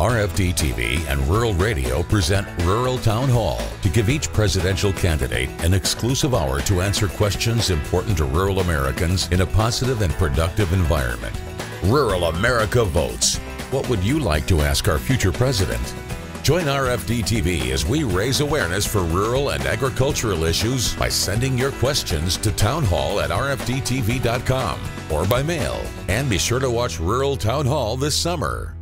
RFD TV and Rural Radio present Rural Town Hall to give each presidential candidate an exclusive hour to answer questions important to rural Americans in a positive and productive environment. Rural America votes. What would you like to ask our future president? Join RFD TV as we raise awareness for rural and agricultural issues by sending your questions to townhall at rfdtv.com or by mail. And be sure to watch Rural Town Hall this summer.